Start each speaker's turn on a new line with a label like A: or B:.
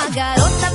A: Pagarota